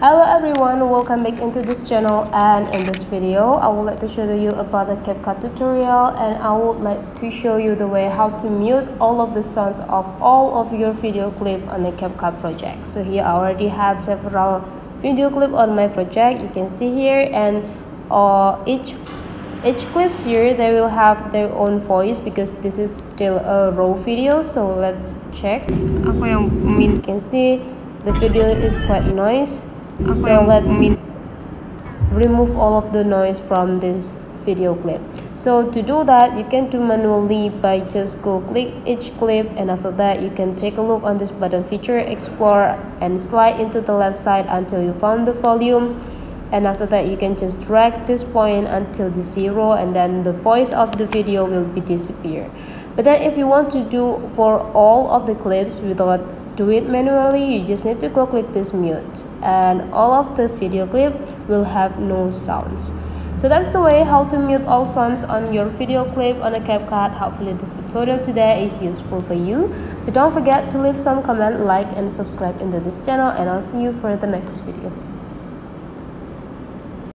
Hello everyone, welcome back into this channel. And in this video I would like to show you about the CapCut tutorial. And I would like to show you the way how to mute all of the sounds of all of your video clip on the CapCut project. So here I already have several video clip on my project. You can see here. And uh, each each clips here they will have their own voice because this is still a raw video. So let's check. Aku yang min you can see the video is quite noise Uh-huh. so let's remove all of the noise from this video clip. So to do that you can do manually by just go click each clip and after that you can take a look on this button feature explore and slide into the left side until you found the volume. And after that you can just drag this point until the zero and then the voice of the video will be disappear. But then if you want to do for all of the clips without do it manually you just need to go click this mute and all of the video clip will have no sounds so that's the way how to mute all sounds on your video clip on a CapCut. Hopefully this tutorial today is useful for you. So don't forget to leave some comment, like and subscribe into this channel and I'll see you for the next video.